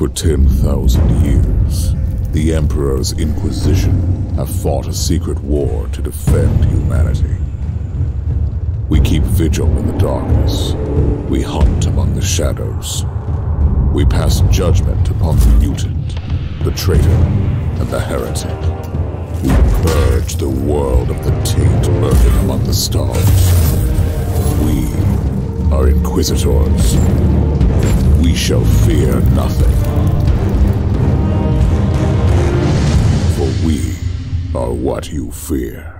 For 10,000 years, the Emperor's Inquisition have fought a secret war to defend humanity. We keep vigil in the darkness. We hunt among the shadows. We pass judgment upon the mutant, the traitor, and the heretic. We purge the world of the taint lurking among the stars. We are Inquisitors. We shall fear nothing. Are what you fear.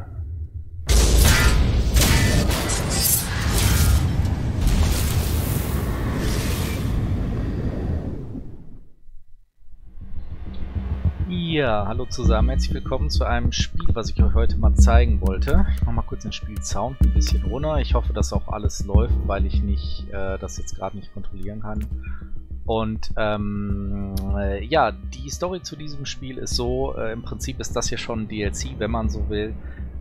Ja, hallo zusammen, herzlich willkommen zu einem Spiel, was ich euch heute mal zeigen wollte. Ich mache mal kurz den Spielsound ein bisschen runter. Ich hoffe, dass auch alles läuft, weil ich nicht äh, das jetzt gerade nicht kontrollieren kann. Und ähm, äh, ja, die Story zu diesem Spiel ist so, äh, im Prinzip ist das hier schon DLC, wenn man so will.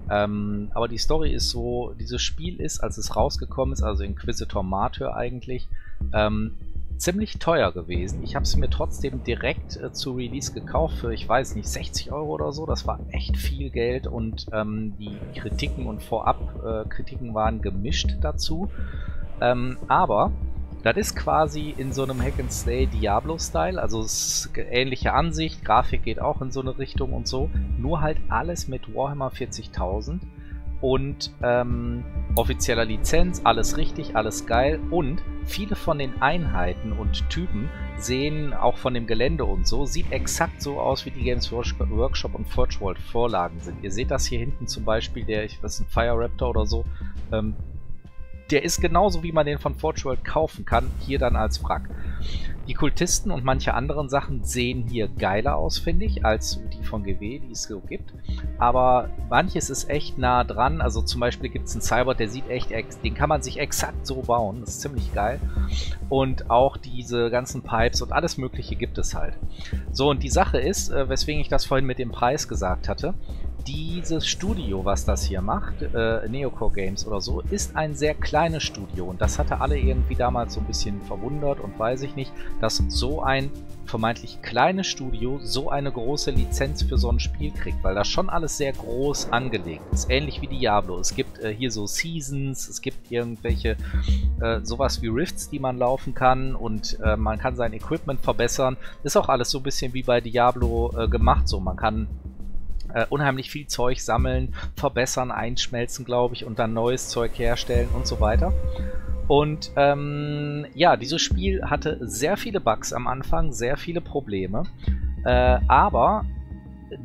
Ähm, aber die Story ist so, dieses Spiel ist, als es rausgekommen ist, also Inquisitor Martyr eigentlich, ähm, ziemlich teuer gewesen. Ich habe es mir trotzdem direkt äh, zu Release gekauft für, ich weiß nicht, 60 Euro oder so. Das war echt viel Geld und ähm, die Kritiken und Vorab-Kritiken äh, waren gemischt dazu. Ähm, aber das ist quasi in so einem Hack and Slay Diablo-Style, also ähnliche Ansicht, Grafik geht auch in so eine Richtung und so, nur halt alles mit Warhammer 40.000 und ähm, offizieller Lizenz, alles richtig, alles geil und viele von den Einheiten und Typen sehen auch von dem Gelände und so, sieht exakt so aus, wie die Games Workshop und Forge World Vorlagen sind. Ihr seht das hier hinten zum Beispiel, der, ich weiß, ein Fire Raptor oder so, ähm, der ist genauso, wie man den von Forge World kaufen kann, hier dann als Wrack. Die Kultisten und manche anderen Sachen sehen hier geiler aus, finde ich, als die von GW, die es so gibt. Aber manches ist echt nah dran. Also zum Beispiel gibt es einen Cyber, der sieht echt, den kann man sich exakt so bauen. Das ist ziemlich geil. Und auch diese ganzen Pipes und alles mögliche gibt es halt. So, und die Sache ist, äh, weswegen ich das vorhin mit dem Preis gesagt hatte, dieses Studio, was das hier macht, äh, Neocore Games oder so, ist ein sehr kleines Studio und das hatte alle irgendwie damals so ein bisschen verwundert und weiß ich nicht, dass so ein vermeintlich kleines Studio so eine große Lizenz für so ein Spiel kriegt, weil das schon alles sehr groß angelegt ist. Ähnlich wie Diablo. Es gibt äh, hier so Seasons, es gibt irgendwelche äh, sowas wie Rifts, die man laufen kann und äh, man kann sein Equipment verbessern. Ist auch alles so ein bisschen wie bei Diablo äh, gemacht. So, man kann äh, unheimlich viel Zeug sammeln, verbessern, einschmelzen, glaube ich, und dann neues Zeug herstellen und so weiter. Und ähm, ja, dieses Spiel hatte sehr viele Bugs am Anfang, sehr viele Probleme. Äh, aber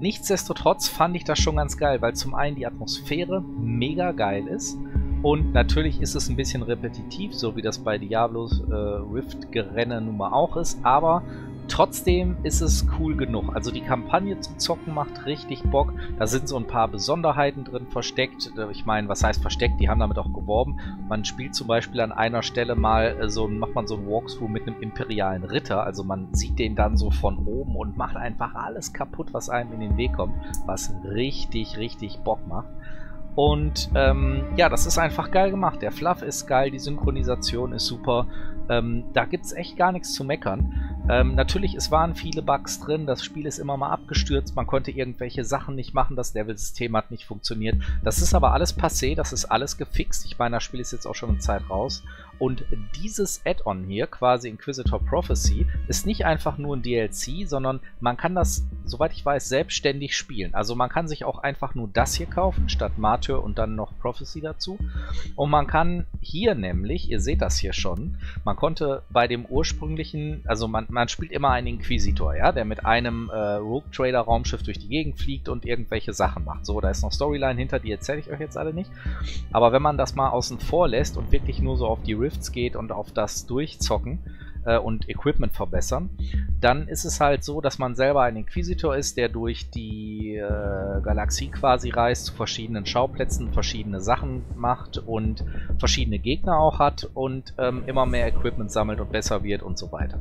nichtsdestotrotz fand ich das schon ganz geil, weil zum einen die Atmosphäre mega geil ist. Und natürlich ist es ein bisschen repetitiv, so wie das bei Diablos äh, Rift-Gerenne nun mal auch ist. Aber Trotzdem ist es cool genug. Also die Kampagne zu zocken macht richtig Bock. Da sind so ein paar Besonderheiten drin versteckt. Ich meine, was heißt versteckt? Die haben damit auch geworben. Man spielt zum Beispiel an einer Stelle mal äh, so, macht man so ein Walkthrough mit einem imperialen Ritter. Also man sieht den dann so von oben und macht einfach alles kaputt, was einem in den Weg kommt. Was richtig, richtig Bock macht. Und ähm, ja, das ist einfach geil gemacht. Der Fluff ist geil, die Synchronisation ist super. Ähm, da gibt es echt gar nichts zu meckern. Ähm, natürlich, es waren viele Bugs drin, das Spiel ist immer mal abgestürzt, man konnte irgendwelche Sachen nicht machen, das Level-System hat nicht funktioniert. Das ist aber alles passé, das ist alles gefixt. Ich meine, das Spiel ist jetzt auch schon eine Zeit raus. Und dieses Add-on hier, quasi Inquisitor Prophecy, ist nicht einfach nur ein DLC, sondern man kann das, soweit ich weiß, selbstständig spielen. Also man kann sich auch einfach nur das hier kaufen, statt Martyr und dann noch Prophecy dazu. Und man kann hier nämlich, ihr seht das hier schon, man konnte bei dem ursprünglichen, also man, man spielt immer einen Inquisitor, ja, der mit einem äh, Rogue Trader Raumschiff durch die Gegend fliegt und irgendwelche Sachen macht. So, da ist noch Storyline hinter, die erzähle ich euch jetzt alle nicht. Aber wenn man das mal außen vor lässt und wirklich nur so auf die Rifts geht und auf das Durchzocken äh, und Equipment verbessern, dann ist es halt so, dass man selber ein Inquisitor ist, der durch die äh, Galaxie quasi reist, zu verschiedenen Schauplätzen, verschiedene Sachen macht und verschiedene Gegner auch hat und ähm, immer mehr Equipment sammelt und besser wird und so weiter.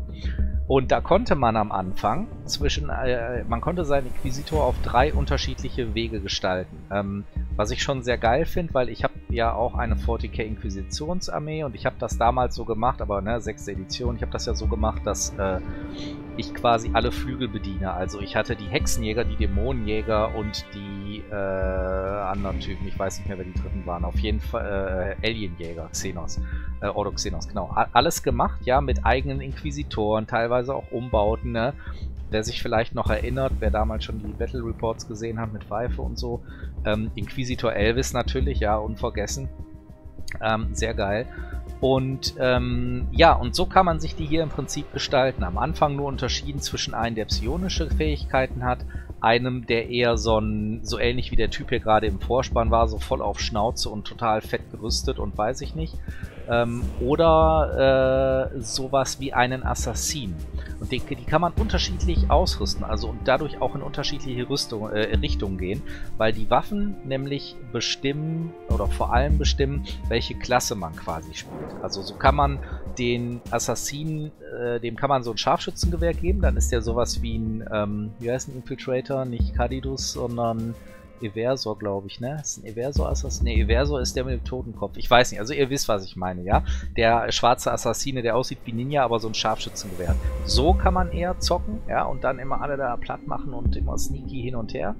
Und da konnte man am Anfang zwischen, äh, man konnte seinen Inquisitor auf drei unterschiedliche Wege gestalten. Ähm, was ich schon sehr geil finde, weil ich habe ja auch eine 40k Inquisitionsarmee und ich habe das damals so gemacht, aber ne, sechste Edition, ich habe das ja so gemacht, dass äh, ich quasi alle Flügel bediene. Also ich hatte die Hexenjäger, die Dämonenjäger und die äh, anderen Typen, ich weiß nicht mehr, wer die dritten waren. Auf jeden Fall äh, Alienjäger, Xenos, äh, Ordo Xenos, genau. Alles gemacht, ja, mit eigenen Inquisitoren, teilweise auch Umbauten, ne? Wer sich vielleicht noch erinnert, wer damals schon die Battle Reports gesehen hat mit Pfeife und so, ähm, Inquisitor Elvis natürlich, ja, unvergessen. Ähm, sehr geil. Und ähm, ja, und so kann man sich die hier im Prinzip gestalten. Am Anfang nur unterschieden zwischen einem, der psionische Fähigkeiten hat, einem, der eher so ein, so ähnlich wie der Typ hier gerade im Vorspann war, so voll auf Schnauze und total fett gerüstet und weiß ich nicht. Ähm, oder äh, sowas wie einen Assassin. Und die, die, kann man unterschiedlich ausrüsten, also und dadurch auch in unterschiedliche Rüstung, äh, Richtungen gehen, weil die Waffen nämlich bestimmen oder vor allem bestimmen, welche Klasse man quasi spielt. Also so kann man den Assassinen, äh, dem kann man so ein Scharfschützengewehr geben, dann ist der sowas wie ein, ähm, wie heißt ein Infiltrator, nicht Cadidus, sondern Eversor, glaube ich, ne? Ist ein Eversor Assassin? Ne, Eversor ist der mit dem Totenkopf. Ich weiß nicht, also ihr wisst, was ich meine, ja? Der schwarze Assassine, der aussieht wie Ninja, aber so ein Scharfschützengewehr hat. So kann man eher zocken, ja? Und dann immer alle da platt machen und immer sneaky hin und her.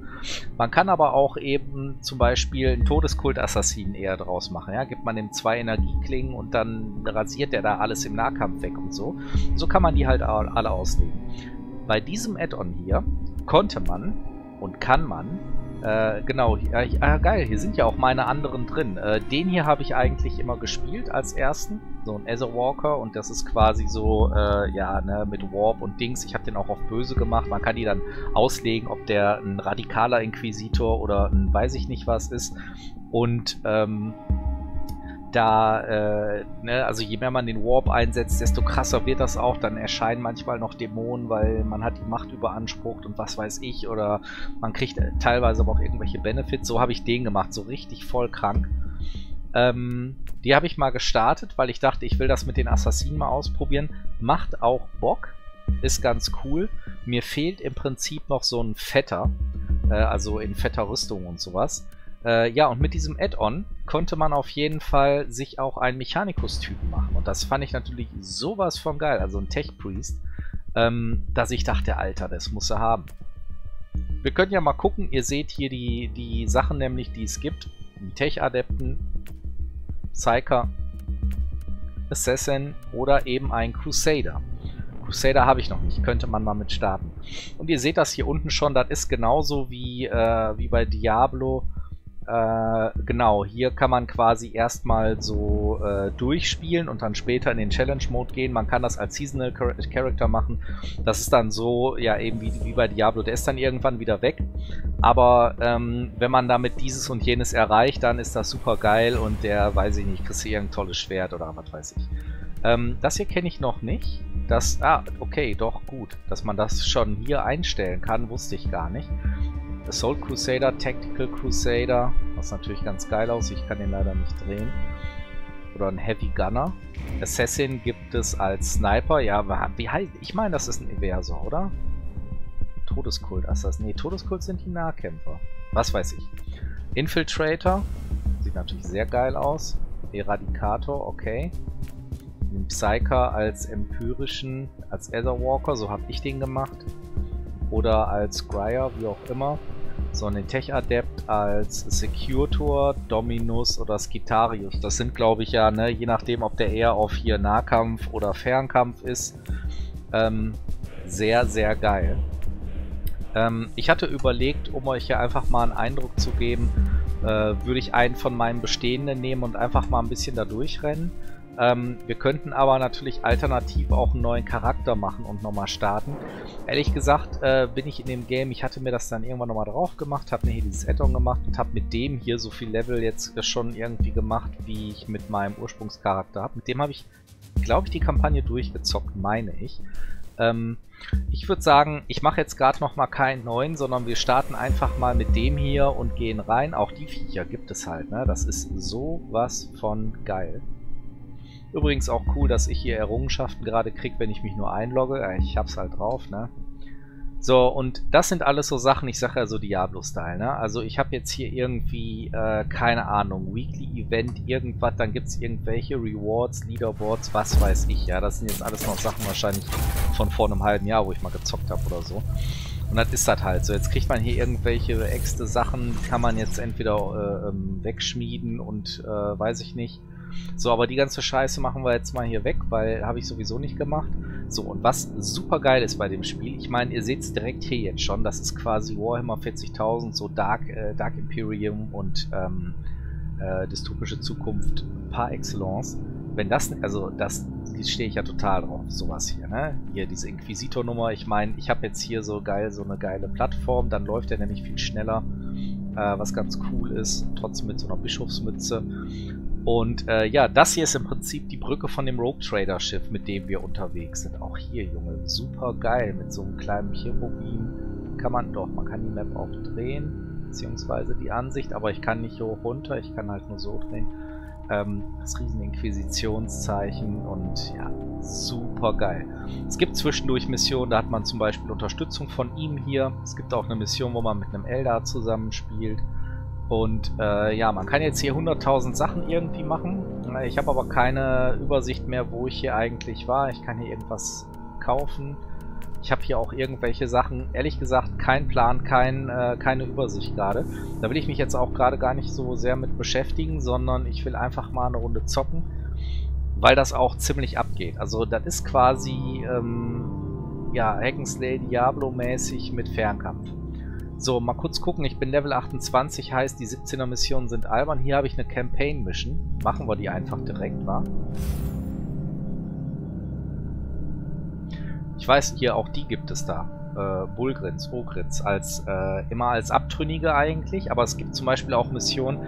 Man kann aber auch eben zum Beispiel einen Todeskult-Assassinen eher draus machen, ja? Gibt man ihm zwei Energieklingen und dann rasiert der da alles im Nahkampf weg und so. So kann man die halt alle auslegen. Bei diesem Add-on hier konnte man und kann man äh, genau, ja, ah, geil, hier sind ja auch meine anderen drin. Äh, den hier habe ich eigentlich immer gespielt als ersten. So ein Ether Walker und das ist quasi so, äh, ja, ne, mit Warp und Dings. Ich habe den auch auf böse gemacht. Man kann die dann auslegen, ob der ein radikaler Inquisitor oder ein weiß ich nicht was ist. Und, ähm, da, äh, ne, also je mehr man den Warp einsetzt, desto krasser wird das auch. Dann erscheinen manchmal noch Dämonen, weil man hat die Macht überansprucht und was weiß ich. Oder man kriegt äh, teilweise aber auch irgendwelche Benefits. So habe ich den gemacht, so richtig voll krank. Ähm, die habe ich mal gestartet, weil ich dachte, ich will das mit den Assassinen mal ausprobieren. Macht auch Bock, ist ganz cool. Mir fehlt im Prinzip noch so ein Fetter, äh, also in fetter Rüstung und sowas. Äh, ja, und mit diesem Add-on konnte man auf jeden Fall sich auch einen Mechanikus-Typen machen. Und das fand ich natürlich sowas von geil, also ein Tech-Priest, ähm, dass ich dachte, Alter, das muss er haben. Wir können ja mal gucken, ihr seht hier die, die Sachen nämlich, die es gibt. Tech-Adepten, Psyker, Assassin oder eben ein Crusader. Crusader habe ich noch nicht, könnte man mal mit starten. Und ihr seht das hier unten schon, das ist genauso wie, äh, wie bei Diablo äh, genau, hier kann man quasi erstmal so äh, durchspielen und dann später in den Challenge-Mode gehen. Man kann das als Seasonal Character machen. Das ist dann so, ja, eben wie, wie bei Diablo. Der ist dann irgendwann wieder weg. Aber ähm, wenn man damit dieses und jenes erreicht, dann ist das super geil und der, weiß ich nicht, kriegst du irgendein tolles Schwert oder was weiß ich. Ähm, das hier kenne ich noch nicht. Das, ah, okay, doch, gut. Dass man das schon hier einstellen kann, wusste ich gar nicht. Assault Crusader, Tactical Crusader, was natürlich ganz geil aussieht, ich kann den leider nicht drehen. Oder ein Heavy Gunner. Assassin gibt es als Sniper, ja, wie heißt, ich meine, das ist ein Eversor, oder? Todeskult Assassin, nee, Todeskult sind die Nahkämpfer. Was weiß ich. Infiltrator, sieht natürlich sehr geil aus. Eradikator, okay. Den Psyker als empirischen, als Etherwalker, so habe ich den gemacht. Oder als Scryer, wie auch immer so einen Tech-Adept als Secure-Tor, Dominus oder Skitarius. Das sind, glaube ich, ja, ne, je nachdem, ob der eher auf hier Nahkampf oder Fernkampf ist, ähm, sehr, sehr geil. Ähm, ich hatte überlegt, um euch hier einfach mal einen Eindruck zu geben, äh, würde ich einen von meinen bestehenden nehmen und einfach mal ein bisschen da durchrennen. Ähm, wir könnten aber natürlich alternativ auch einen neuen Charakter machen und nochmal starten. Ehrlich gesagt äh, bin ich in dem Game, ich hatte mir das dann irgendwann nochmal drauf gemacht, habe mir hier dieses Add-on gemacht und habe mit dem hier so viel Level jetzt schon irgendwie gemacht, wie ich mit meinem Ursprungscharakter habe. Mit dem habe ich, glaube ich, die Kampagne durchgezockt, meine ich. Ähm, ich würde sagen, ich mache jetzt gerade nochmal keinen neuen, sondern wir starten einfach mal mit dem hier und gehen rein. Auch die Viecher gibt es halt, ne? Das ist sowas von geil. Übrigens auch cool, dass ich hier Errungenschaften gerade kriege, wenn ich mich nur einlogge. Ich hab's halt drauf, ne? So, und das sind alles so Sachen, ich sage ja so Diablo-Style, ne? Also ich habe jetzt hier irgendwie, äh, keine Ahnung, Weekly Event, irgendwas, dann gibt es irgendwelche Rewards, Leaderboards, was weiß ich, ja. Das sind jetzt alles noch Sachen wahrscheinlich von vor einem halben Jahr, wo ich mal gezockt habe oder so. Und das ist das halt so. Jetzt kriegt man hier irgendwelche extra Sachen, die kann man jetzt entweder äh, ähm, wegschmieden und äh, weiß ich nicht. So, aber die ganze Scheiße machen wir jetzt mal hier weg, weil habe ich sowieso nicht gemacht. So, und was super geil ist bei dem Spiel, ich meine, ihr seht es direkt hier jetzt schon, das ist quasi Warhammer 40.000, so Dark, äh, Dark Imperium und ähm, äh, dystopische Zukunft par excellence. Wenn das, also das stehe ich ja total drauf, sowas hier, ne? Hier diese Inquisitor-Nummer, ich meine, ich habe jetzt hier so geil, so eine geile Plattform, dann läuft er nämlich viel schneller, äh, was ganz cool ist, trotzdem mit so einer Bischofsmütze. Und äh, ja, das hier ist im Prinzip die Brücke von dem Rogue Trader Schiff, mit dem wir unterwegs sind. Auch hier, Junge, super geil. Mit so einem kleinen Chirubin kann man doch, man kann die Map auch drehen, beziehungsweise die Ansicht, aber ich kann nicht hoch runter, ich kann halt nur so drehen. Ähm, das riesen Inquisitionszeichen und ja, super geil. Es gibt zwischendurch Missionen, da hat man zum Beispiel Unterstützung von ihm hier. Es gibt auch eine Mission, wo man mit einem Eldar zusammenspielt. Und äh, ja, man kann jetzt hier 100.000 Sachen irgendwie machen. Ich habe aber keine Übersicht mehr, wo ich hier eigentlich war. Ich kann hier irgendwas kaufen. Ich habe hier auch irgendwelche Sachen, ehrlich gesagt, kein Plan, kein, äh, keine Übersicht gerade. Da will ich mich jetzt auch gerade gar nicht so sehr mit beschäftigen, sondern ich will einfach mal eine Runde zocken, weil das auch ziemlich abgeht. Also das ist quasi, ähm, ja, Hackenslay Diablo-mäßig mit Fernkampf. So, mal kurz gucken. Ich bin Level 28, heißt die 17er Missionen sind albern. Hier habe ich eine Campaign Mission. Machen wir die einfach direkt, wa? Ich weiß, hier auch die gibt es da. Äh, Bullgrins, Ogrins, als, äh, immer als Abtrünnige eigentlich. Aber es gibt zum Beispiel auch Missionen,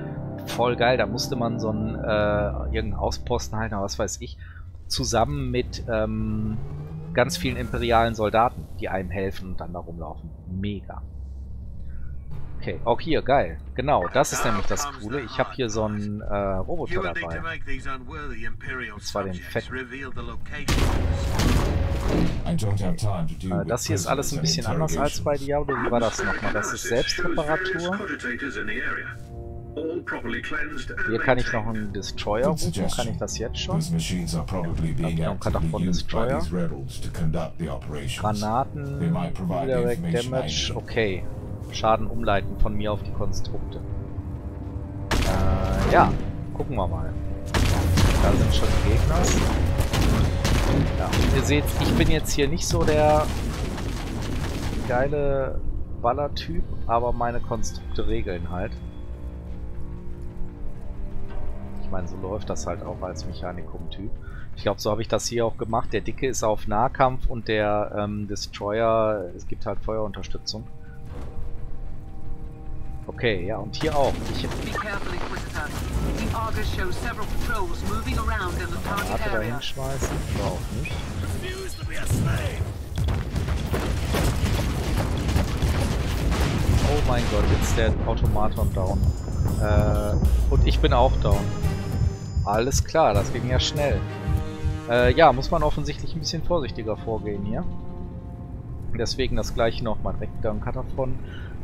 voll geil, da musste man so einen, äh, irgendeinen Ausposten halten, was weiß ich, zusammen mit, ähm, ganz vielen imperialen Soldaten, die einem helfen und dann da rumlaufen. Mega. Okay, auch hier, geil. Genau, das ist nämlich das Coole. Ich habe hier so einen äh, Roboter dabei. Und zwar den fetten. Äh, das hier ist alles ein bisschen anders als bei Diablo. Wie war das nochmal? Das ist Selbstreparatur. Hier kann ich noch einen Destroyer rufen. Kann ich das jetzt schon? Okay, noch Katapult Destroyer. Granaten, Redirect Damage. Okay. Schaden umleiten von mir auf die Konstrukte. Äh, ja, gucken wir mal. Da sind schon Gegner. Ja, ihr seht, ich bin jetzt hier nicht so der geile Ballertyp, aber meine Konstrukte regeln halt. Ich meine, so läuft das halt auch als Mechanikum-Typ. Ich glaube, so habe ich das hier auch gemacht. Der Dicke ist auf Nahkampf und der ähm, Destroyer, es gibt halt Feuerunterstützung. Okay, ja, und hier auch. Ich Granate da hinschmeißen, oder auch nicht. Oh mein Gott, jetzt ist der Automaton down. Äh, und ich bin auch down. Alles klar, das ging ja schnell. Äh, ja, muss man offensichtlich ein bisschen vorsichtiger vorgehen hier. Deswegen das gleiche nochmal direkt wieder im Katafon.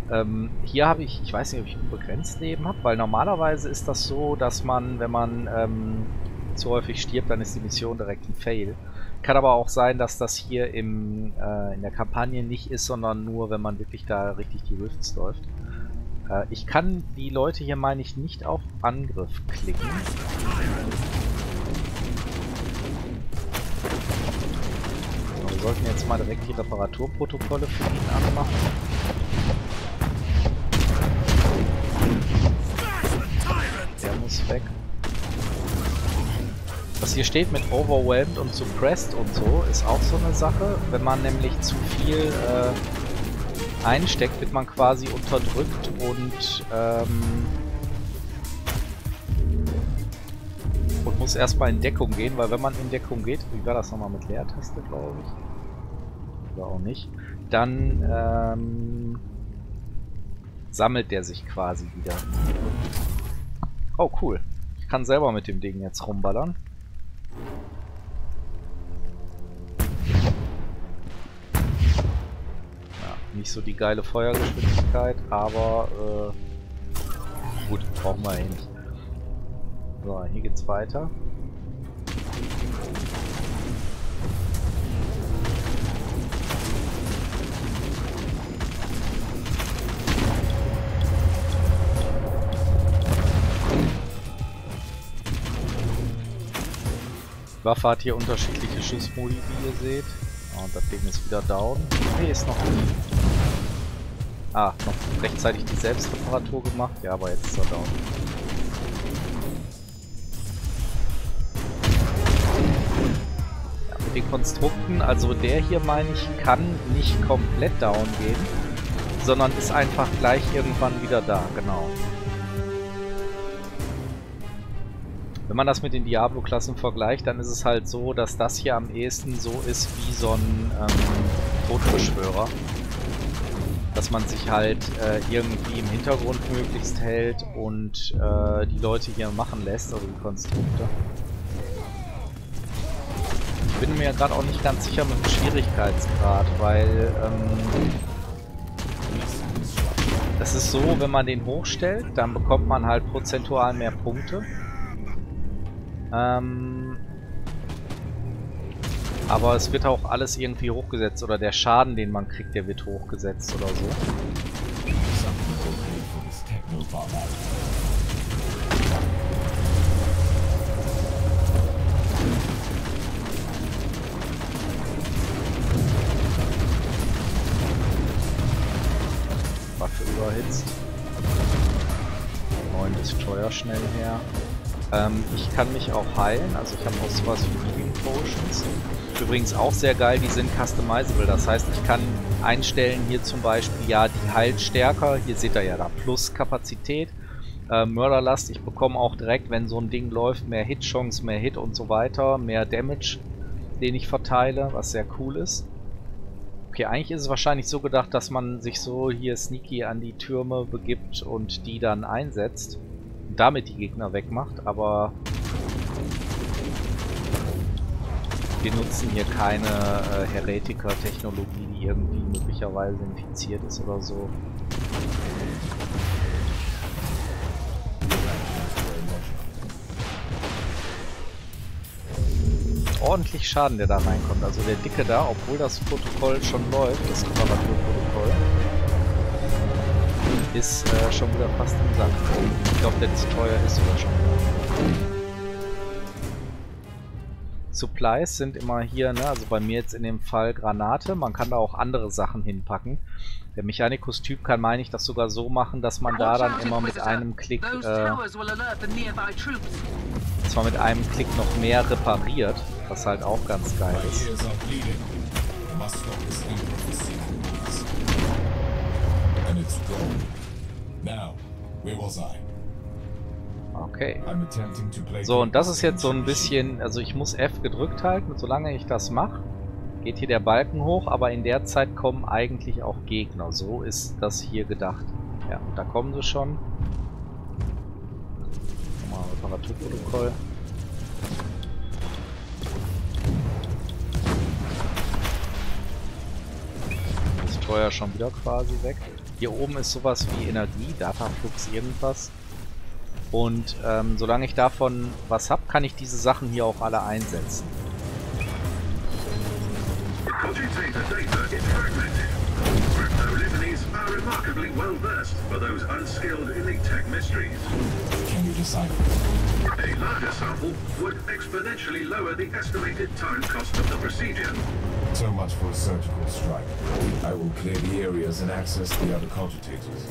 Ähm, hier habe ich, ich weiß nicht, ob ich unbegrenzt Leben habe, weil normalerweise ist das so, dass man, wenn man ähm, zu häufig stirbt, dann ist die Mission direkt ein Fail. Kann aber auch sein, dass das hier im, äh, in der Kampagne nicht ist, sondern nur, wenn man wirklich da richtig die Rifts läuft. Äh, ich kann die Leute hier, meine ich, nicht auf Angriff klicken. Wir sollten jetzt mal direkt die Reparaturprotokolle für ihn anmachen. Weg. Was hier steht mit Overwhelmed und Suppressed und so, ist auch so eine Sache. Wenn man nämlich zu viel äh, einsteckt, wird man quasi unterdrückt und ähm, und muss erstmal in Deckung gehen, weil wenn man in Deckung geht, wie war das nochmal mit Leertaste, glaube ich, oder auch nicht, dann ähm, sammelt der sich quasi wieder. Oh, cool. Ich kann selber mit dem Ding jetzt rumballern. Ja, Nicht so die geile Feuergeschwindigkeit, aber äh, gut, brauchen wir nicht. So, hier geht's weiter. Waffe hat hier unterschiedliche Schussmodi, wie ihr seht. Oh, und das Ding ist wieder down. Nee, ist noch. Ah, noch rechtzeitig die Selbstreparatur gemacht. Ja, aber jetzt ist er down. Ja, mit den Konstrukten, also der hier meine ich, kann nicht komplett down gehen, sondern ist einfach gleich irgendwann wieder da, genau. Wenn man das mit den Diablo-Klassen vergleicht, dann ist es halt so, dass das hier am ehesten so ist wie so ein ähm, Todbeschwörer. Dass man sich halt äh, irgendwie im Hintergrund möglichst hält und äh, die Leute hier machen lässt, also die Konstrukte. Ich bin mir gerade auch nicht ganz sicher mit dem Schwierigkeitsgrad, weil ähm, das ist so, wenn man den hochstellt, dann bekommt man halt prozentual mehr Punkte. Ähm, aber es wird auch alles irgendwie hochgesetzt oder der Schaden, den man kriegt, der wird hochgesetzt oder so. Waffe überhitzt. 9 Destroyer schnell her. Ähm, ich kann mich auch heilen, also ich habe auch sowas wie Healing Potions. Übrigens auch sehr geil, die sind customizable. Das heißt, ich kann einstellen hier zum Beispiel, ja, die heilt stärker. Hier seht ihr ja da plus Kapazität. Äh, Mörderlast, ich bekomme auch direkt, wenn so ein Ding läuft, mehr Hit-Chance, mehr Hit und so weiter, mehr Damage, den ich verteile, was sehr cool ist. Okay, eigentlich ist es wahrscheinlich so gedacht, dass man sich so hier sneaky an die Türme begibt und die dann einsetzt damit die Gegner wegmacht, aber wir nutzen hier keine äh, Heretiker-Technologie, die irgendwie möglicherweise infiziert ist oder so. Ordentlich Schaden, der da reinkommt. Also der Dicke da, obwohl das Protokoll schon läuft, das Reparaturprotokoll, ist äh, schon wieder fast im Sack. Ich glaube, der teuer ist sogar schon. Supplies sind immer hier, ne? also bei mir jetzt in dem Fall Granate. Man kann da auch andere Sachen hinpacken. Der Mechanikus-Typ kann, meine ich, das sogar so machen, dass man da dann immer mit einem Klick, äh, zwar mit einem Klick noch mehr repariert, was halt auch ganz geil ist. Okay. So, und das ist jetzt so ein bisschen, also ich muss F gedrückt halten, solange ich das mache, geht hier der Balken hoch, aber in der Zeit kommen eigentlich auch Gegner. So ist das hier gedacht. Ja, und da kommen sie schon. Nochmal Reparaturprotokoll. Das Steuer schon wieder quasi weg. Hier oben ist sowas wie Energie, Dataflux, irgendwas. Und ähm, solange ich davon was habe, kann ich diese Sachen hier auch alle einsetzen. Can you decipher? A larger sample would exponentially lower the estimated time cost of the procedure. So much for a surgical strike. I will clear the areas and access the other cogitators.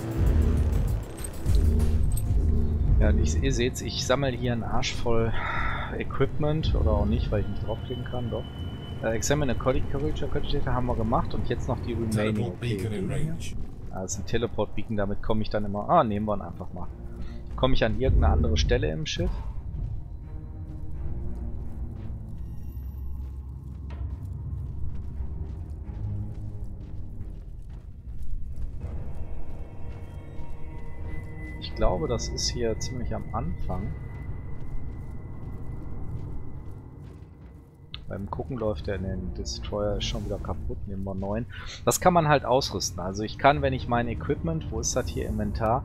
Ja, ich, ihr seht, ich sammle hier einen Arsch voll Equipment oder auch nicht, weil ich nicht draufklicken kann, doch. Äh, Examine a Cogitator haben wir gemacht und jetzt noch die Remaining. Okay. Ah, das ist ein Teleport Beacon, damit komme ich dann immer. Ah, nehmen wir ihn einfach mal. Komme ich an irgendeine andere Stelle im Schiff? Glaube, das ist hier ziemlich am Anfang. Beim Gucken läuft der in den Destroyer schon wieder kaputt, nehmen wir neuen. Das kann man halt ausrüsten. Also ich kann, wenn ich mein Equipment, wo ist das hier, Inventar,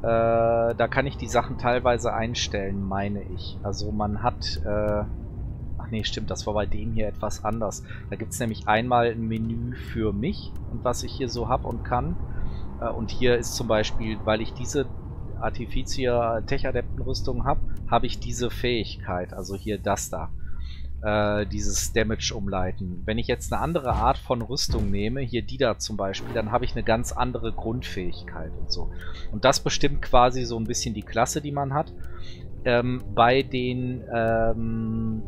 äh, da kann ich die Sachen teilweise einstellen, meine ich. Also man hat, äh, ach nee, stimmt, das war bei dem hier etwas anders. Da gibt es nämlich einmal ein Menü für mich und was ich hier so habe und kann. Äh, und hier ist zum Beispiel, weil ich diese Artificia Tech-Adepten-Rüstung habe, habe ich diese Fähigkeit, also hier das da äh, dieses Damage umleiten. Wenn ich jetzt eine andere Art von Rüstung nehme, hier die da zum Beispiel, dann habe ich eine ganz andere Grundfähigkeit und so. Und das bestimmt quasi so ein bisschen die Klasse, die man hat. Ähm, bei den, ähm,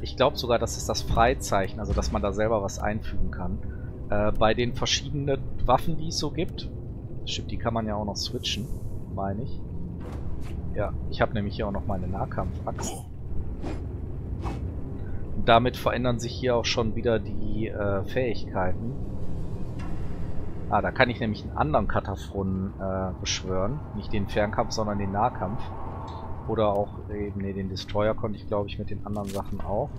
ich glaube sogar, das ist das Freizeichen, also dass man da selber was einfügen kann. Äh, bei den verschiedenen Waffen, die es so gibt, stimmt, die kann man ja auch noch switchen, meine ich. Ja, ich habe nämlich hier auch noch meine Nahkampfaxt damit verändern sich hier auch schon wieder die äh, Fähigkeiten. Ah, da kann ich nämlich einen anderen Kataphren äh, beschwören. Nicht den Fernkampf, sondern den Nahkampf. Oder auch eben, ne, den Destroyer konnte ich, glaube ich, mit den anderen Sachen auch.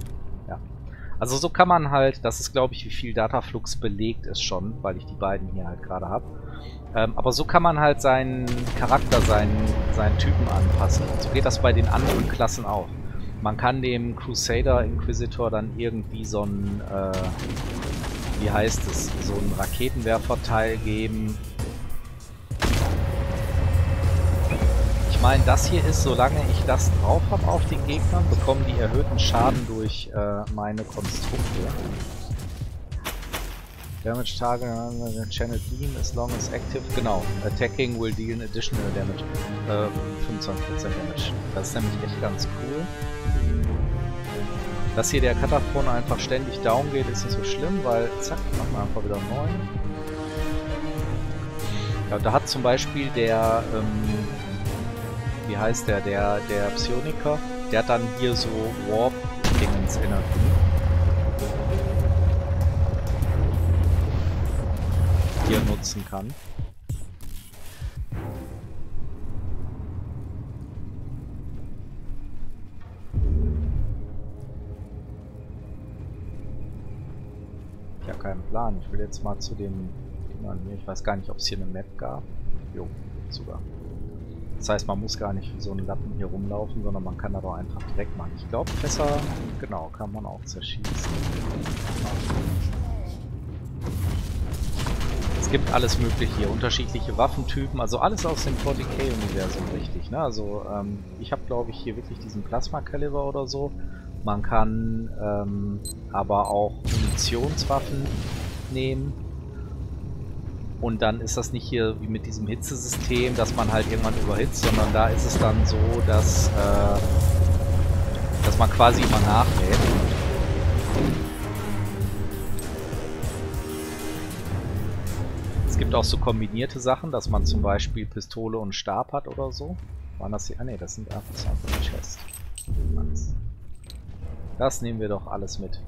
Also so kann man halt, das ist, glaube ich, wie viel Dataflux belegt ist schon, weil ich die beiden hier halt gerade habe. Ähm, aber so kann man halt seinen Charakter, seinen, seinen Typen anpassen. So geht das bei den anderen Klassen auch. Man kann dem Crusader Inquisitor dann irgendwie so ein, äh, wie heißt es, so ein Raketenwerferteil geben. Ich meine, das hier ist, solange ich das drauf habe auf den Gegnern, bekommen die erhöhten Schaden durch äh, meine Konstrukte. Damage target uh, channel beam as long as active. Genau. Attacking will deal additional damage. Äh, 25% Damage. Das ist nämlich echt ganz cool. Dass hier der Katapon einfach ständig down geht, ist nicht so schlimm, weil zack, machen wir einfach wieder neu. Ja, da hat zum Beispiel der, ähm, wie heißt der, der, der Psioniker, der hat dann hier so Warp-Dingens Energie. Die er nutzen kann. keinen Plan. Ich will jetzt mal zu den Dingern hier. Ich weiß gar nicht, ob es hier eine Map gab. Jo, sogar. Das heißt, man muss gar nicht wie so ein Lappen hier rumlaufen, sondern man kann da doch einfach direkt machen. Ich glaube, Fässer, genau, kann man auch zerschießen. Es gibt alles mögliche hier, unterschiedliche Waffentypen, also alles aus dem 40k-Universum richtig. Ne? Also ähm, ich habe, glaube ich, hier wirklich diesen Plasma-Caliber oder so. Man kann ähm, aber auch Munitionswaffen nehmen. Und dann ist das nicht hier wie mit diesem Hitzesystem, dass man halt irgendwann überhitzt, sondern da ist es dann so, dass, äh, dass man quasi immer nachlädt. Es gibt auch so kombinierte Sachen, dass man zum Beispiel Pistole und Stab hat oder so. Waren das hier? Ah ne, das sind einfach so Chest. Nice. Das nehmen wir doch alles mit.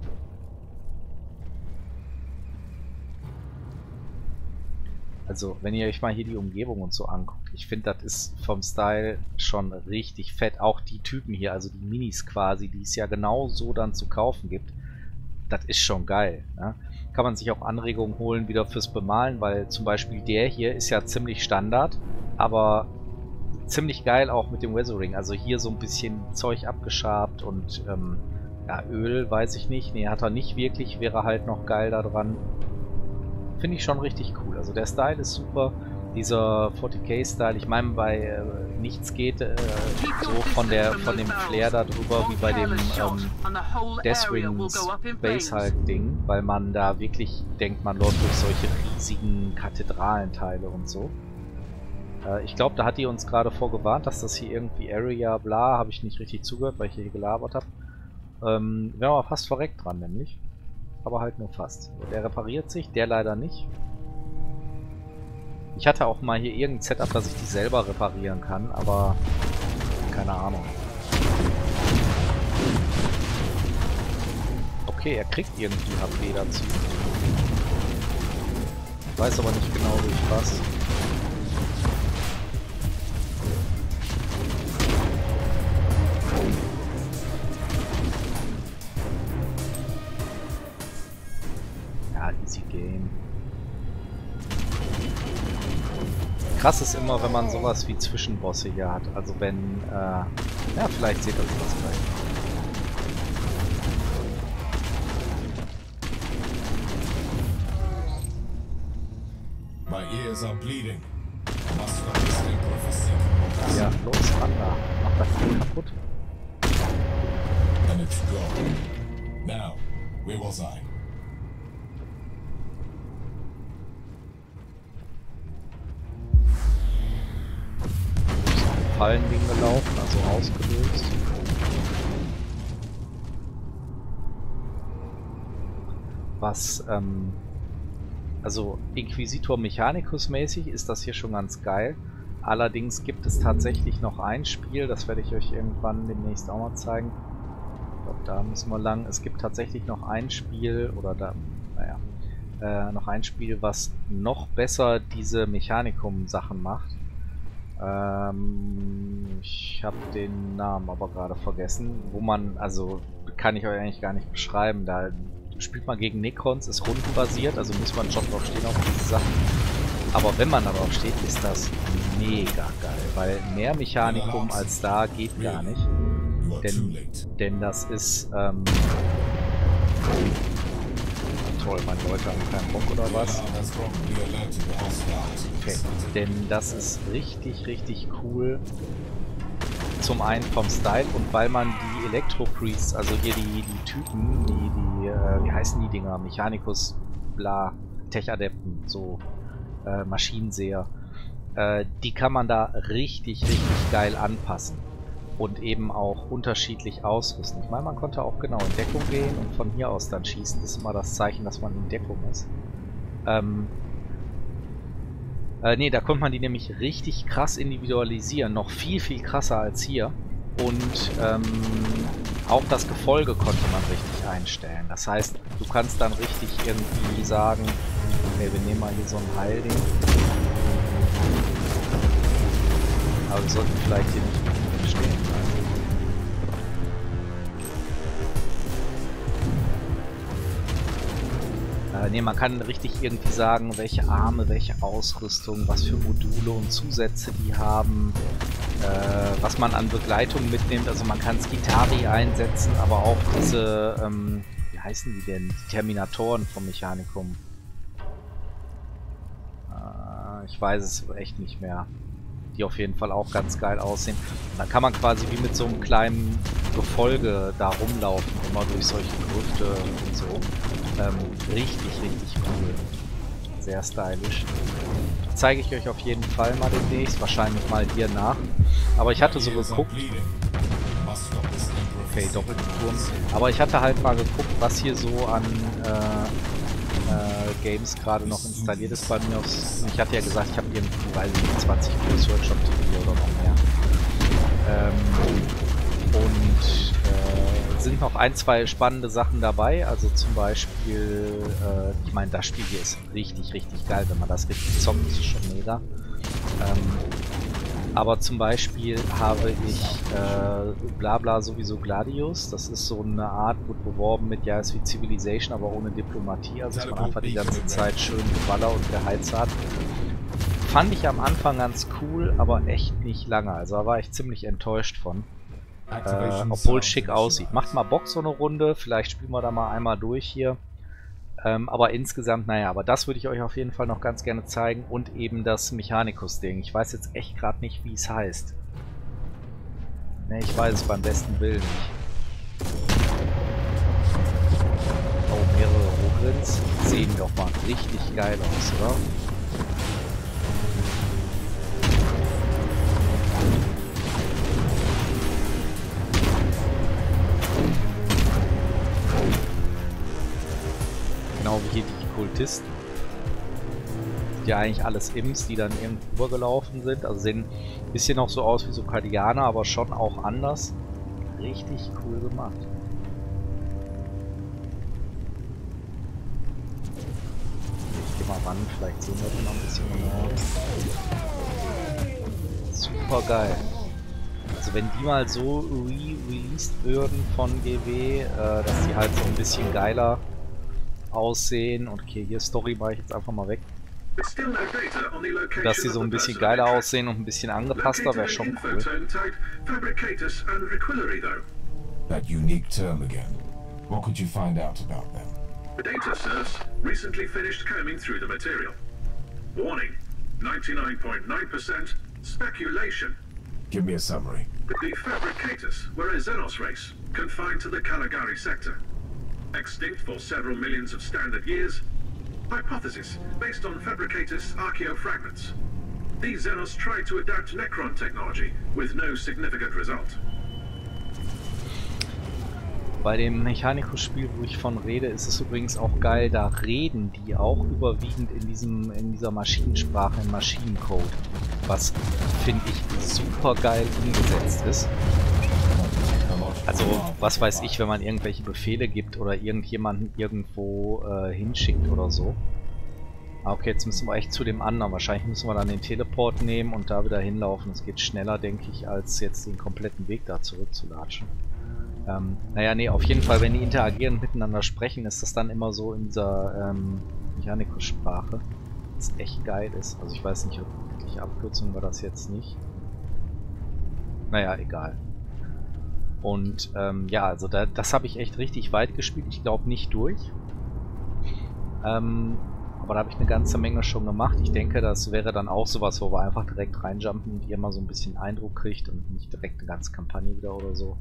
Also, wenn ihr euch mal hier die Umgebung und so anguckt, ich finde, das ist vom Style schon richtig fett. Auch die Typen hier, also die Minis quasi, die es ja genau so dann zu kaufen gibt, das ist schon geil. Ne? Kann man sich auch Anregungen holen wieder fürs Bemalen, weil zum Beispiel der hier ist ja ziemlich Standard, aber ziemlich geil auch mit dem Weathering. Also hier so ein bisschen Zeug abgeschabt und ähm, ja, Öl weiß ich nicht. Nee, hat er nicht wirklich. Wäre halt noch geil da dran. Finde ich schon richtig cool. Also der Style ist super. Dieser 40k-Style, ich meine bei äh, nichts geht äh, so von der von dem Flair da drüber wie bei dem ähm, Deathwings Base halt Ding, weil man da wirklich denkt, man läuft durch solche riesigen Kathedralenteile und so. Äh, ich glaube, da hat die uns gerade vorgewarnt, dass das hier irgendwie Area bla, habe ich nicht richtig zugehört, weil ich hier gelabert habe. Ähm, wären wir fast verreckt dran, nämlich. Aber halt nur fast. Der repariert sich, der leider nicht. Ich hatte auch mal hier irgendein Setup, dass ich die selber reparieren kann, aber keine Ahnung. Okay, er kriegt irgendwie HP dazu. Ich weiß aber nicht genau durch was. Krass ist immer, wenn man sowas wie Zwischenbosse hier hat. Also wenn, äh, ja, vielleicht seht ihr das gleich. My ears are bleeding. Ähm, also Inquisitor Mechanicus mäßig ist das hier schon ganz geil. Allerdings gibt es tatsächlich noch ein Spiel, das werde ich euch irgendwann demnächst auch mal zeigen. Ich glaube, da müssen wir lang. Es gibt tatsächlich noch ein Spiel, oder da, naja, äh, noch ein Spiel, was noch besser diese Mechanikum-Sachen macht. Ähm, ich habe den Namen aber gerade vergessen, wo man, also kann ich euch eigentlich gar nicht beschreiben, da spielt man gegen Necrons, ist rundenbasiert, also muss man schon drauf stehen auf diese Sachen. Aber wenn man darauf steht, ist das mega geil, weil mehr Mechanikum als da geht gar nicht. Denn, denn das ist, ähm, toll, meine Leute haben keinen Bock oder was? Okay, denn das ist richtig, richtig cool. Zum einen vom Style und weil man die Elektro-Priests, also hier die, die Typen, die, die, äh, wie heißen die Dinger? Mechanicus, bla, Tech-Adepten, so äh, Maschinenseher, äh, die kann man da richtig, richtig geil anpassen und eben auch unterschiedlich ausrüsten. Ich meine, man konnte auch genau in Deckung gehen und von hier aus dann schießen. Das ist immer das Zeichen, dass man in Deckung ist. Ähm, äh, nee, da konnte man die nämlich richtig krass individualisieren. Noch viel, viel krasser als hier. Und ähm, auch das Gefolge konnte man richtig einstellen. Das heißt, du kannst dann richtig irgendwie sagen, okay, wir nehmen mal hier so ein Heilding. Aber wir sollten vielleicht hier nicht Äh, ne, man kann richtig irgendwie sagen, welche Arme, welche Ausrüstung, was für Module und Zusätze die haben, äh, was man an Begleitung mitnimmt. Also man kann Skitari einsetzen, aber auch diese, ähm, wie heißen die denn? Die Terminatoren vom Mechanikum. Äh, ich weiß es echt nicht mehr. Die auf jeden Fall auch ganz geil aussehen. Und dann kann man quasi wie mit so einem kleinen Gefolge da rumlaufen, immer durch solche Grüfte und so. Ähm, richtig, richtig cool. Sehr stylisch. Zeige ich euch auf jeden Fall mal demnächst, wahrscheinlich mal hier nach. Aber ich hatte so geguckt. Okay, Doppelturm. Aber ich hatte halt mal geguckt, was hier so an äh, äh, Games gerade noch installiert ist bei mir. Ich hatte ja gesagt, ich habe irgendwie, weiß ich nicht, 20 Plus Workshop oder noch mehr. Ähm, und sind noch ein, zwei spannende Sachen dabei. Also zum Beispiel, äh, ich meine, das Spiel hier ist richtig, richtig geil. Wenn man das richtig zockt, ist es schon mega. Ähm, aber zum Beispiel habe ich äh, Blabla sowieso Gladius. Das ist so eine Art, wird beworben mit, ja, ist wie Civilization, aber ohne Diplomatie. Also dass man einfach die ganze Zeit schön geballer und geheizt hat. Fand ich am Anfang ganz cool, aber echt nicht lange. Also da war ich ziemlich enttäuscht von. Äh, obwohl es schick aussieht. Macht mal Bock so eine Runde. Vielleicht spielen wir da mal einmal durch hier. Ähm, aber insgesamt, naja, aber das würde ich euch auf jeden Fall noch ganz gerne zeigen. Und eben das Mechanicus-Ding. Ich weiß jetzt echt gerade nicht, wie es heißt. Ne, ich weiß es beim besten Willen nicht. Oh, mehrere Rogrins. Sehen doch mal richtig geil aus, oder? Kultisten. Die eigentlich alles Imps, die dann irgendwo übergelaufen sind. Also sehen ein bisschen noch so aus wie so Kardianer, aber schon auch anders. Richtig cool gemacht. Ich geh mal ran, vielleicht sehen wir den noch ein bisschen genauer. Super geil. Also wenn die mal so re-released würden von GW, äh, dass die halt so ein bisschen geiler aussehen. Und okay, hier Story mache ich jetzt einfach mal weg. Dass sie so ein bisschen geiler aussehen und ein bisschen angepasster, wäre schon cool. That unique term again. What could you find out about them? The data source recently finished combing through the material. Warning, 99.9% speculation. Give me a summary. The Fabricators were a Xenos race, confined to the Caligari sector. Extinct for several millions of standard years. Hypothesis, based on Fabricators archaeofragments. These Xenos tried to adapt Necron technology, with no significant result. Bei dem Mechanicus-Spiel, wo ich von rede, ist es übrigens auch geil, da reden die auch überwiegend in diesem in dieser Maschinensprache, im Maschinencode, was finde ich super geil umgesetzt ist. Also, was weiß ich, wenn man irgendwelche Befehle gibt oder irgendjemanden irgendwo äh, hinschickt oder so. Ah, okay, jetzt müssen wir echt zu dem anderen. Wahrscheinlich müssen wir dann den Teleport nehmen und da wieder hinlaufen. Es geht schneller, denke ich, als jetzt den kompletten Weg da zurückzulatschen. Ähm, naja, nee, auf jeden Fall, wenn die interagieren und miteinander sprechen, ist das dann immer so in dieser ähm, Mechanikus-Sprache, was echt geil ist. Also ich weiß nicht, ob die Abkürzung war das jetzt nicht. Naja, egal. Und ähm, ja, also da, das habe ich echt richtig weit gespielt. Ich glaube nicht durch. Ähm, aber da habe ich eine ganze Menge schon gemacht. Ich denke, das wäre dann auch sowas, wo wir einfach direkt reinjumpen und ihr mal so ein bisschen Eindruck kriegt und nicht direkt eine ganze Kampagne wieder oder so.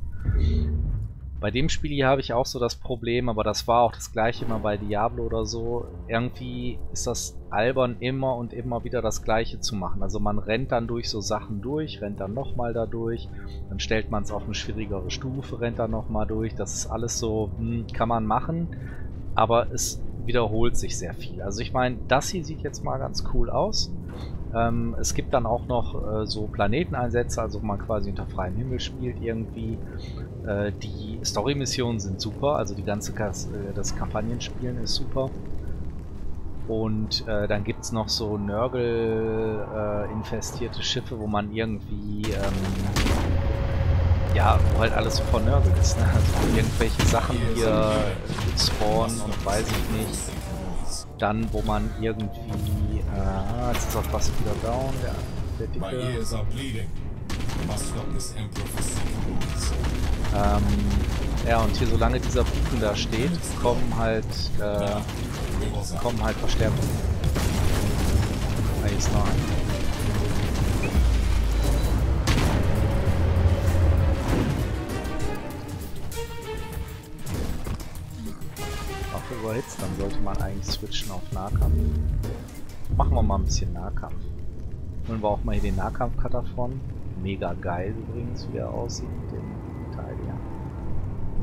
Bei dem Spiel hier habe ich auch so das Problem, aber das war auch das gleiche mal bei Diablo oder so. Irgendwie ist das albern, immer und immer wieder das gleiche zu machen. Also man rennt dann durch so Sachen durch, rennt dann nochmal da durch, dann stellt man es auf eine schwierigere Stufe, rennt dann nochmal durch. Das ist alles so, hm, kann man machen, aber es wiederholt sich sehr viel. Also ich meine, das hier sieht jetzt mal ganz cool aus. Ähm, es gibt dann auch noch äh, so Planeteneinsätze, also wo man quasi unter freiem Himmel spielt irgendwie. Äh, die Story-Missionen sind super, also die ganze Kas äh, das Kampagnenspielen ist super. Und äh, dann gibt es noch so Nörgel-infestierte Schiffe, wo man irgendwie ähm, ja, wo halt alles so vernörgelt ist, ne? Also irgendwelche Sachen hier spawnen und weiß ich nicht. Dann, wo man irgendwie, äh, jetzt ist auch fast wieder down, der, der Dicke. Ähm, ja, und hier, solange dieser Beacon da steht, kommen halt, äh, kommen halt Verstärkungen. Da ist noch ein. Überhitzt, dann sollte man eigentlich switchen auf Nahkampf. Machen wir mal ein bisschen Nahkampf. Holen wir auch mal hier den Nahkampf-Cutter von. Mega geil übrigens, wie er aussieht mit dem Teil hier.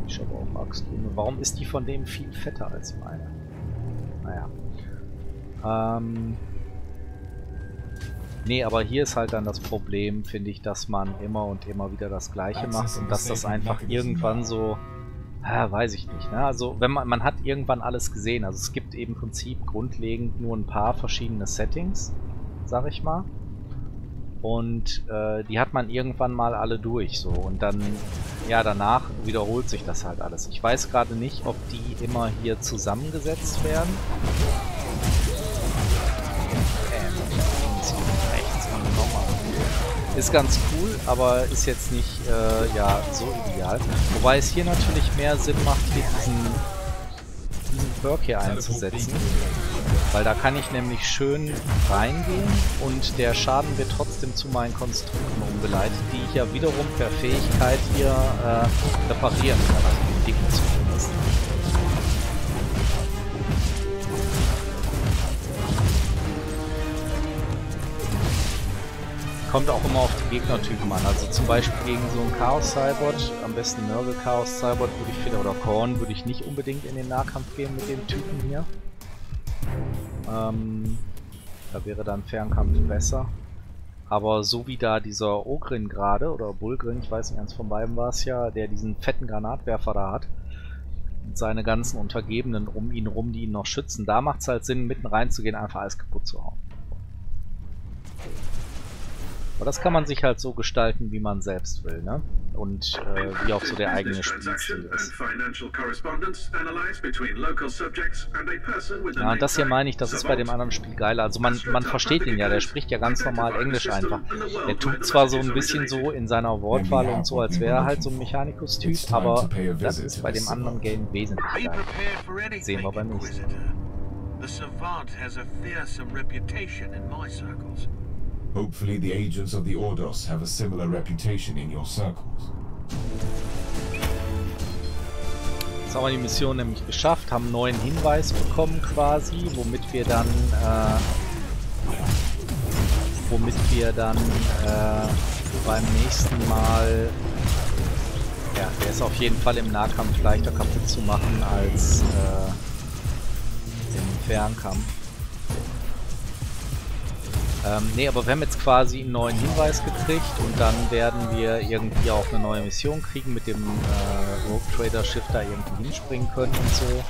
Ich habe auch Axtruhe. Warum ist die von dem viel fetter als meine? Naja. Ähm... Nee, aber hier ist halt dann das Problem, finde ich, dass man immer und immer wieder das gleiche macht und dass das einfach irgendwann so Ah, weiß ich nicht. Ne? Also wenn man, man hat irgendwann alles gesehen. Also es gibt eben im Prinzip grundlegend nur ein paar verschiedene Settings, sag ich mal. Und äh, die hat man irgendwann mal alle durch so. Und dann, ja, danach wiederholt sich das halt alles. Ich weiß gerade nicht, ob die immer hier zusammengesetzt werden. Ist ganz cool, aber ist jetzt nicht äh, ja, so ideal. Wobei es hier natürlich mehr Sinn macht, hier diesen, diesen Perk hier einzusetzen. Weil da kann ich nämlich schön reingehen und der Schaden wird trotzdem zu meinen Konstrukten umgeleitet, die ich ja wiederum per Fähigkeit hier äh, reparieren kann. Also die Dinge zumindest. Kommt auch immer auf die Gegnertypen an. Also zum Beispiel gegen so einen Chaos Cybot, am besten Nurgle Chaos Cybot würde ich oder Korn würde ich nicht unbedingt in den Nahkampf gehen mit dem Typen hier. Ähm, da wäre dann Fernkampf besser. Aber so wie da dieser Ogrin gerade, oder Bulgrin, ich weiß nicht, eins von beiden war es ja, der diesen fetten Granatwerfer da hat, und seine ganzen Untergebenen um ihn rum, die ihn noch schützen, da macht es halt Sinn, mitten reinzugehen, einfach alles kaputt zu hauen. Aber das kann man sich halt so gestalten, wie man selbst will, ne? Und äh, wie auch so der eigene Spielstil ist. Ja, das hier meine ich, das ist bei dem anderen Spiel geiler. Also man, man versteht ihn ja, der spricht ja ganz normal Englisch einfach. Der tut zwar so ein bisschen so in seiner Wortwahl und so, als wäre er halt so ein Mechanikus-Typ, aber das ist bei dem anderen Game wesentlich geiler. Sehen wir beim nächsten Mal. The Savant has a fearsome reputation in my circles. Hopefully the agents of the Ordos have a similar reputation in your circles. Jetzt haben wir die Mission nämlich geschafft, haben einen neuen Hinweis bekommen quasi, womit wir dann äh, womit wir dann äh, beim nächsten Mal ja, der ist auf jeden Fall im Nahkampf leichter kaputt zu machen als äh, im Fernkampf. Ähm, nee, aber wir haben jetzt quasi einen neuen Hinweis gekriegt und dann werden wir irgendwie auch eine neue Mission kriegen, mit dem äh, Rogue Trader Schiff da irgendwie hinspringen können und so.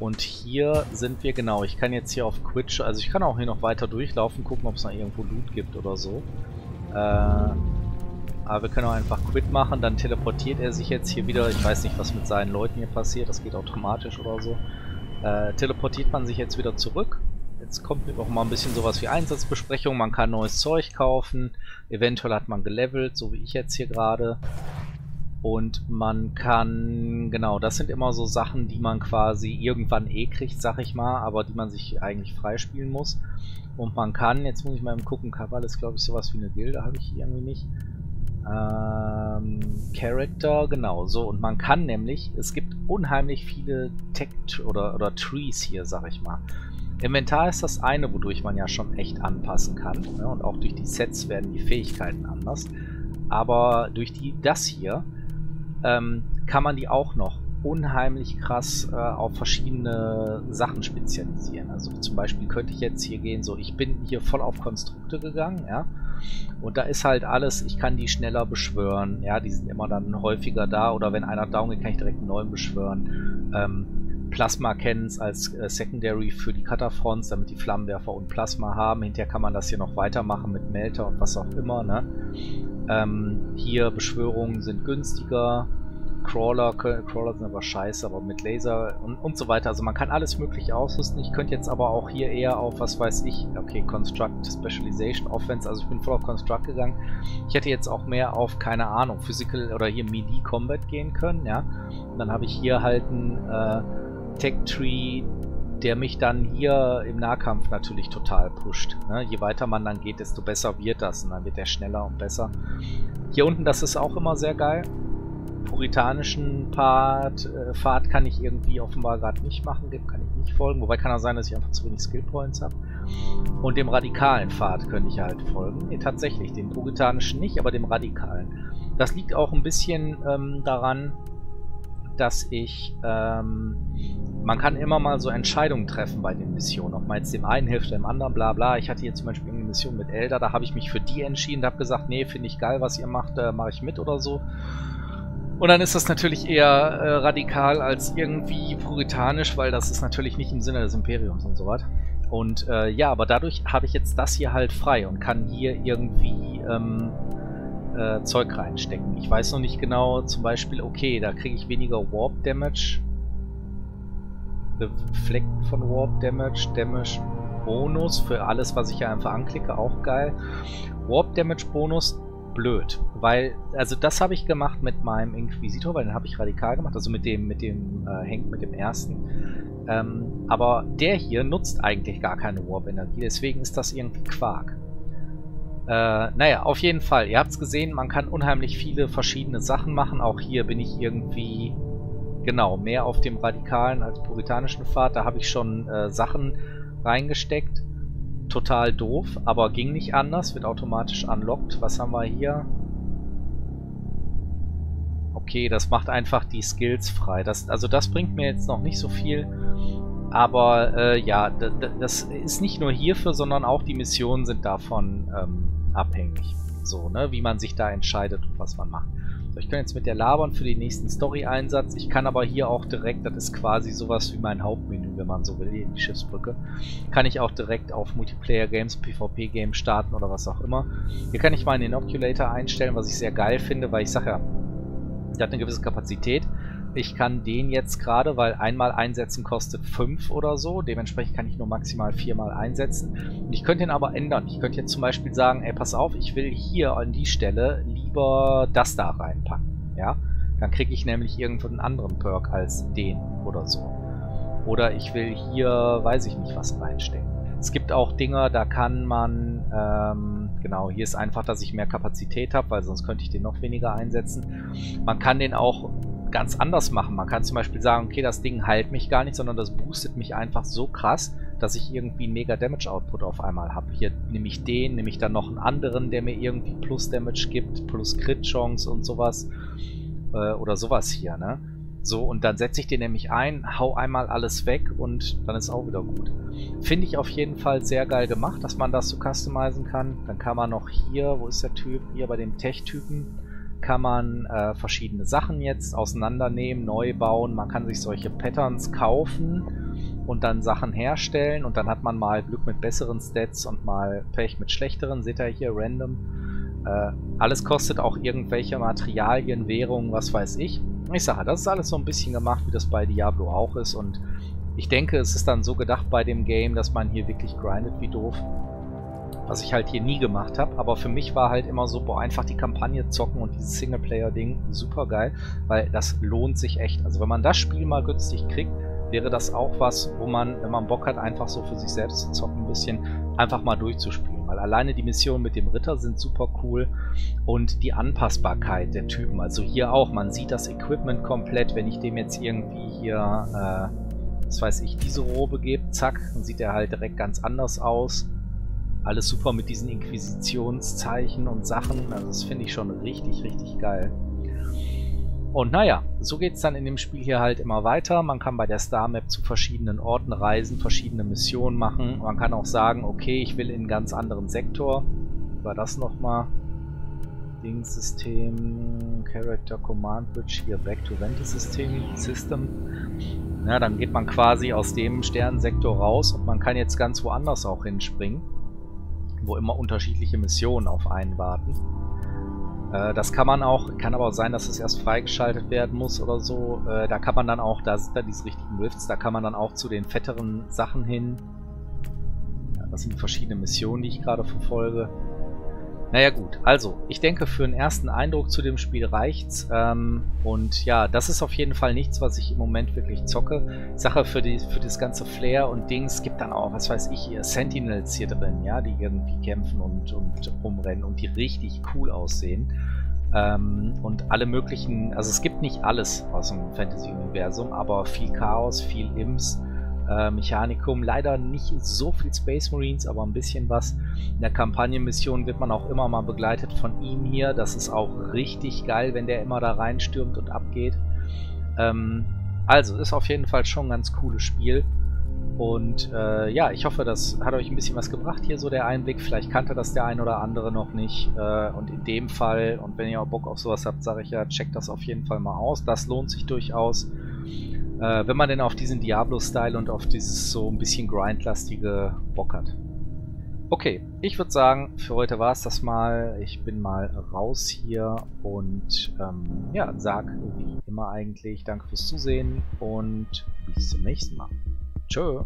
Und hier sind wir, genau, ich kann jetzt hier auf Quitch, also ich kann auch hier noch weiter durchlaufen, gucken, ob es noch irgendwo Loot gibt oder so. Äh, aber wir können auch einfach Quit machen, dann teleportiert er sich jetzt hier wieder, ich weiß nicht, was mit seinen Leuten hier passiert, das geht automatisch oder so. Äh, teleportiert man sich jetzt wieder zurück Jetzt kommt auch mal ein bisschen sowas wie Einsatzbesprechung. Man kann neues Zeug kaufen. Eventuell hat man gelevelt, so wie ich jetzt hier gerade. Und man kann, genau, das sind immer so Sachen, die man quasi irgendwann eh kriegt, sag ich mal, aber die man sich eigentlich freispielen muss. Und man kann, jetzt muss ich mal gucken, Kabal ist glaube ich sowas wie eine Gilde, habe ich irgendwie nicht. Ähm, Character, genau, so. Und man kann nämlich, es gibt unheimlich viele Tech oder, oder Trees hier, sag ich mal. Inventar ist das eine, wodurch man ja schon echt anpassen kann. Ne? Und auch durch die Sets werden die Fähigkeiten anders. Aber durch die das hier ähm, kann man die auch noch unheimlich krass äh, auf verschiedene Sachen spezialisieren. Also zum Beispiel könnte ich jetzt hier gehen, so ich bin hier voll auf Konstrukte gegangen, ja. Und da ist halt alles, ich kann die schneller beschwören, ja, die sind immer dann häufiger da oder wenn einer down geht, kann ich direkt einen neuen beschwören. Ähm, Plasma Cannons als äh, Secondary für die Cutterfronts, damit die Flammenwerfer und Plasma haben. Hinterher kann man das hier noch weitermachen mit Melter und was auch immer. Ne? Ähm, hier Beschwörungen sind günstiger. Crawler, Crawler sind aber scheiße, aber mit Laser und, und so weiter. Also man kann alles mögliche ausrüsten. Ich könnte jetzt aber auch hier eher auf, was weiß ich, okay, Construct, Specialization, Offense, also ich bin voll auf Construct gegangen. Ich hätte jetzt auch mehr auf, keine Ahnung, Physical oder hier Melee Combat gehen können, ja. Und dann habe ich hier halt ein äh, Tech-Tree, der mich dann hier im Nahkampf natürlich total pusht. Ne? Je weiter man dann geht, desto besser wird das und dann wird er schneller und besser. Hier unten, das ist auch immer sehr geil. Puritanischen Part, äh, Pfad kann ich irgendwie offenbar gerade nicht machen, kann ich nicht folgen. Wobei kann auch sein, dass ich einfach zu wenig Skill Points habe. Und dem radikalen Pfad könnte ich halt folgen. Nee, tatsächlich, dem puritanischen nicht, aber dem radikalen. Das liegt auch ein bisschen ähm, daran, dass ich, ähm, man kann immer mal so Entscheidungen treffen bei den Missionen, ob man jetzt dem einen hilft, dem anderen, bla bla. Ich hatte hier zum Beispiel eine Mission mit Elder, da habe ich mich für die entschieden, habe gesagt, nee, finde ich geil, was ihr macht, äh, mache ich mit oder so. Und dann ist das natürlich eher äh, radikal als irgendwie puritanisch, weil das ist natürlich nicht im Sinne des Imperiums und so was. Und äh, ja, aber dadurch habe ich jetzt das hier halt frei und kann hier irgendwie ähm, äh, Zeug reinstecken. Ich weiß noch nicht genau, zum Beispiel, okay, da kriege ich weniger Warp Damage. Beflecken von Warp Damage, Damage Bonus für alles, was ich hier einfach anklicke, auch geil. Warp Damage Bonus, blöd, weil, also das habe ich gemacht mit meinem Inquisitor, weil den habe ich radikal gemacht, also mit dem, mit dem, äh, hängt mit dem ersten. Ähm, aber der hier nutzt eigentlich gar keine Warp-Energie, deswegen ist das irgendwie Quark. Äh, naja, auf jeden Fall. Ihr habt es gesehen, man kann unheimlich viele verschiedene Sachen machen. Auch hier bin ich irgendwie, genau, mehr auf dem radikalen als puritanischen Pfad. Da habe ich schon äh, Sachen reingesteckt. Total doof, aber ging nicht anders. Wird automatisch unlocked. Was haben wir hier? Okay, das macht einfach die Skills frei. Das, also das bringt mir jetzt noch nicht so viel. Aber äh, ja, das ist nicht nur hierfür, sondern auch die Missionen sind davon ähm, abhängig. So, ne, wie man sich da entscheidet und was man macht. Ich kann jetzt mit der labern für den nächsten Story-Einsatz. Ich kann aber hier auch direkt, das ist quasi sowas wie mein Hauptmenü, wenn man so will, in die Schiffsbrücke. Kann ich auch direkt auf Multiplayer-Games, PvP-Games starten oder was auch immer. Hier kann ich meinen Inoculator einstellen, was ich sehr geil finde, weil ich sage ja, der hat eine gewisse Kapazität. Ich kann den jetzt gerade, weil einmal einsetzen kostet 5 oder so, dementsprechend kann ich nur maximal viermal einsetzen. Und ich könnte ihn aber ändern. Ich könnte jetzt zum Beispiel sagen, ey, pass auf, ich will hier an die Stelle lieber das da reinpacken. Ja, dann kriege ich nämlich irgendwo einen anderen Perk als den oder so. Oder ich will hier, weiß ich nicht, was reinstecken. Es gibt auch Dinge, da kann man, ähm, genau, hier ist einfach, dass ich mehr Kapazität habe, weil sonst könnte ich den noch weniger einsetzen. Man kann den auch ganz anders machen. Man kann zum Beispiel sagen, okay, das Ding heilt mich gar nicht, sondern das boostet mich einfach so krass, dass ich irgendwie einen mega Damage Output auf einmal habe. Hier nehme ich den, nehme ich dann noch einen anderen, der mir irgendwie plus Damage gibt, plus Crit Chance und sowas. Äh, oder sowas hier, ne? So, und dann setze ich den nämlich ein, hau einmal alles weg und dann ist auch wieder gut. Finde ich auf jeden Fall sehr geil gemacht, dass man das so customizen kann. Dann kann man noch hier, wo ist der Typ? Hier bei dem Tech-Typen kann man äh, verschiedene Sachen jetzt auseinandernehmen, neu bauen. Man kann sich solche Patterns kaufen und dann Sachen herstellen und dann hat man mal Glück mit besseren Stats und mal Pech mit schlechteren. Seht ihr hier random. Äh, alles kostet auch irgendwelche Materialien, Währungen, was weiß ich. Ich sage, das ist alles so ein bisschen gemacht, wie das bei Diablo auch ist und ich denke, es ist dann so gedacht bei dem Game, dass man hier wirklich grindet wie doof was ich halt hier nie gemacht habe. Aber für mich war halt immer so, boah, einfach die Kampagne zocken und dieses Singleplayer-Ding super geil, weil das lohnt sich echt. Also wenn man das Spiel mal günstig kriegt, wäre das auch was, wo man, wenn man Bock hat, einfach so für sich selbst zu zocken, ein bisschen einfach mal durchzuspielen. Weil alleine die Missionen mit dem Ritter sind super cool und die Anpassbarkeit der Typen. Also hier auch, man sieht das Equipment komplett, wenn ich dem jetzt irgendwie hier, äh, was weiß ich, diese Robe gebe, zack, dann sieht er halt direkt ganz anders aus. Alles super mit diesen Inquisitionszeichen und Sachen. Also das finde ich schon richtig, richtig geil. Und naja, so geht es dann in dem Spiel hier halt immer weiter. Man kann bei der Star Map zu verschiedenen Orten reisen, verschiedene Missionen machen. Man kann auch sagen, okay, ich will in einen ganz anderen Sektor. War das nochmal? Dingssystem, Character Command Bridge, hier Back to Ventus System, System. Ja, dann geht man quasi aus dem Sternensektor raus und man kann jetzt ganz woanders auch hinspringen wo immer unterschiedliche Missionen auf einen warten. Äh, das kann man auch, kann aber auch sein, dass es erst freigeschaltet werden muss oder so. Äh, da kann man dann auch, da sind dann diese richtigen Rifts, da kann man dann auch zu den fetteren Sachen hin. Ja, das sind verschiedene Missionen, die ich gerade verfolge. Naja gut, also ich denke für einen ersten Eindruck zu dem Spiel reicht's. Ähm, und ja, das ist auf jeden Fall nichts, was ich im Moment wirklich zocke. Sache für, die, für das ganze Flair und Dings gibt dann auch, was weiß ich, hier Sentinels hier drin, ja, die irgendwie kämpfen und, und rumrennen und die richtig cool aussehen. Ähm, und alle möglichen, also es gibt nicht alles aus dem Fantasy-Universum, aber viel Chaos, viel Imps äh, Mechanikum. Leider nicht so viel Space Marines, aber ein bisschen was. In der Kampagnenmission wird man auch immer mal begleitet von ihm hier. Das ist auch richtig geil, wenn der immer da reinstürmt und abgeht. Ähm, also, ist auf jeden Fall schon ein ganz cooles Spiel. Und äh, ja, ich hoffe, das hat euch ein bisschen was gebracht hier, so der Einblick. Vielleicht kannte das der ein oder andere noch nicht. Äh, und in dem Fall, und wenn ihr auch Bock auf sowas habt, sage ich ja, checkt das auf jeden Fall mal aus. Das lohnt sich durchaus. Äh, wenn man denn auf diesen Diablo-Style und auf dieses so ein bisschen grindlastige Bock hat. Okay, ich würde sagen, für heute war es das mal. Ich bin mal raus hier und ähm, ja, sag wie immer eigentlich Danke fürs Zusehen und bis zum nächsten Mal. Tschö.